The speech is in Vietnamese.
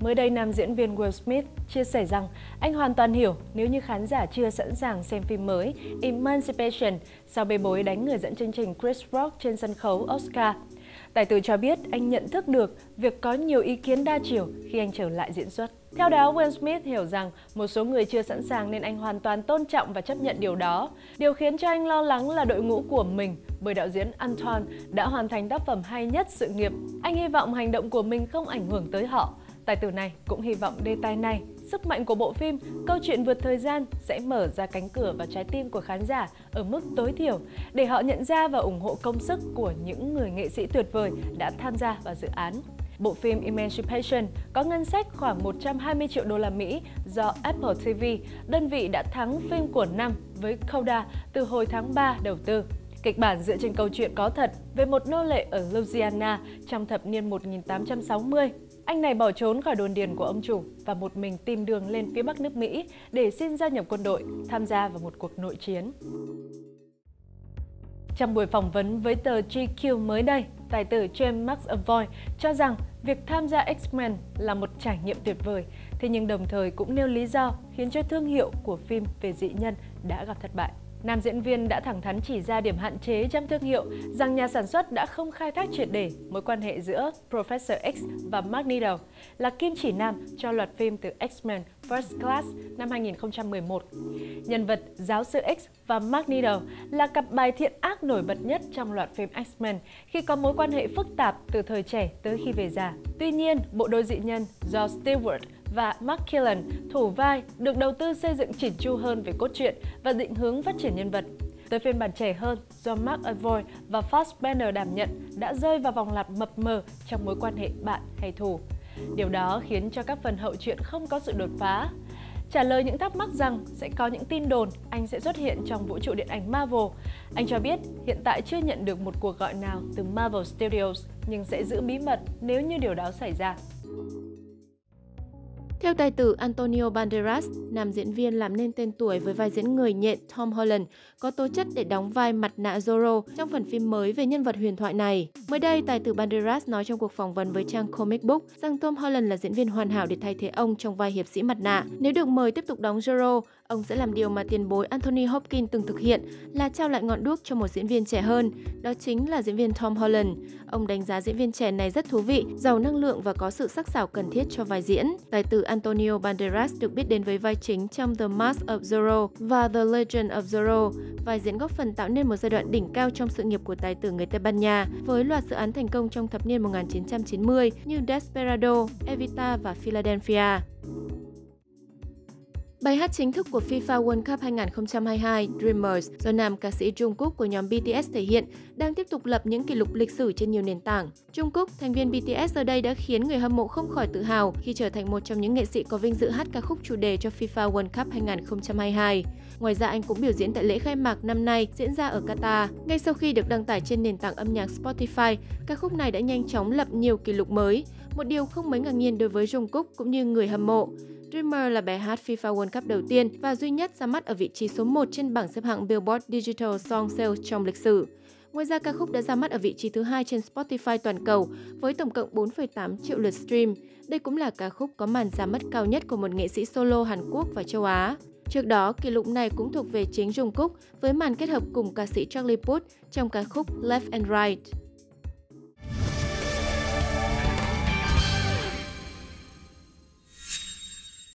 Mới đây, nam diễn viên Will Smith chia sẻ rằng anh hoàn toàn hiểu nếu như khán giả chưa sẵn sàng xem phim mới Emancipation sau bê bối đánh người dẫn chương trình Chris Rock trên sân khấu Oscar. Tài tử cho biết anh nhận thức được việc có nhiều ý kiến đa chiều khi anh trở lại diễn xuất. Theo đó, Will Smith hiểu rằng một số người chưa sẵn sàng nên anh hoàn toàn tôn trọng và chấp nhận điều đó. Điều khiến cho anh lo lắng là đội ngũ của mình, bởi đạo diễn Anton đã hoàn thành tác phẩm hay nhất sự nghiệp. Anh hy vọng hành động của mình không ảnh hưởng tới họ. Tài tử này cũng hy vọng đề tài này, sức mạnh của bộ phim, câu chuyện vượt thời gian sẽ mở ra cánh cửa vào trái tim của khán giả ở mức tối thiểu để họ nhận ra và ủng hộ công sức của những người nghệ sĩ tuyệt vời đã tham gia vào dự án. Bộ phim Emancipation có ngân sách khoảng 120 triệu đô la Mỹ do Apple TV, đơn vị đã thắng phim của năm với Coda từ hồi tháng 3 đầu tư. Kịch bản dựa trên câu chuyện có thật về một nô lệ ở Louisiana trong thập niên 1860. Anh này bỏ trốn khỏi đồn điền của ông chủ và một mình tìm đường lên phía bắc nước Mỹ để xin gia nhập quân đội, tham gia vào một cuộc nội chiến. Trong buổi phỏng vấn với tờ GQ mới đây, tài tử James McAvoy cho rằng việc tham gia X-Men là một trải nghiệm tuyệt vời, thế nhưng đồng thời cũng nêu lý do khiến cho thương hiệu của phim về dị nhân đã gặp thất bại. Nam diễn viên đã thẳng thắn chỉ ra điểm hạn chế trong thương hiệu rằng nhà sản xuất đã không khai thác triệt để mối quan hệ giữa Professor X và Magneto là kim chỉ nam cho loạt phim từ X-Men First Class năm 2011. Nhân vật giáo sư X và Magneto là cặp bài thiện ác nổi bật nhất trong loạt phim X-Men khi có mối quan hệ phức tạp từ thời trẻ tới khi về già. Tuy nhiên, bộ đôi dị nhân do Stewart và Mark Killen thủ vai được đầu tư xây dựng chỉnh chu hơn về cốt truyện và định hướng phát triển nhân vật. Tới phiên bản trẻ hơn do Mark Avoy và Fassbender đảm nhận đã rơi vào vòng lặp mập mờ trong mối quan hệ bạn hay thù. Điều đó khiến cho các phần hậu truyện không có sự đột phá. Trả lời những thắc mắc rằng sẽ có những tin đồn anh sẽ xuất hiện trong vũ trụ điện ảnh Marvel, anh cho biết hiện tại chưa nhận được một cuộc gọi nào từ Marvel Studios nhưng sẽ giữ bí mật nếu như điều đó xảy ra. Theo tài tử Antonio Banderas, nam diễn viên làm nên tên tuổi với vai diễn người nhện Tom Holland có tố chất để đóng vai mặt nạ Zorro trong phần phim mới về nhân vật huyền thoại này. Mới đây, tài tử Banderas nói trong cuộc phỏng vấn với trang Comic Book rằng Tom Holland là diễn viên hoàn hảo để thay thế ông trong vai hiệp sĩ mặt nạ. Nếu được mời tiếp tục đóng Zorro, ông sẽ làm điều mà tiền bối Anthony Hopkins từng thực hiện là trao lại ngọn đuốc cho một diễn viên trẻ hơn, đó chính là diễn viên Tom Holland. Ông đánh giá diễn viên trẻ này rất thú vị, giàu năng lượng và có sự sắc sảo cần thiết cho vai diễn. Tài tử Antonio Banderas được biết đến với vai chính trong The Mask of Zorro và The Legend of Zorro. Vai diễn góp phần tạo nên một giai đoạn đỉnh cao trong sự nghiệp của tài tử người Tây Ban Nha với loạt dự án thành công trong thập niên 1990 như Desperado, Evita và Philadelphia. Bài hát chính thức của FIFA World Cup 2022 Dreamers do nam ca sĩ Jungkook của nhóm BTS thể hiện đang tiếp tục lập những kỷ lục lịch sử trên nhiều nền tảng. Jungkook, thành viên BTS ở đây đã khiến người hâm mộ không khỏi tự hào khi trở thành một trong những nghệ sĩ có vinh dự hát ca khúc chủ đề cho FIFA World Cup 2022. Ngoài ra anh cũng biểu diễn tại lễ khai mạc năm nay diễn ra ở Qatar. Ngay sau khi được đăng tải trên nền tảng âm nhạc Spotify, ca khúc này đã nhanh chóng lập nhiều kỷ lục mới, một điều không mấy ngạc nhiên đối với Jungkook cũng như người hâm mộ. Dreamer là bài hát FIFA World Cup đầu tiên và duy nhất ra mắt ở vị trí số 1 trên bảng xếp hạng Billboard Digital Song Sales trong lịch sử. Ngoài ra, ca khúc đã ra mắt ở vị trí thứ hai trên Spotify toàn cầu với tổng cộng 4,8 triệu lượt stream. Đây cũng là ca khúc có màn ra mắt cao nhất của một nghệ sĩ solo Hàn Quốc và châu Á. Trước đó, kỷ lục này cũng thuộc về chính Jungkook với màn kết hợp cùng ca sĩ Charlie Puth trong ca khúc Left and Right.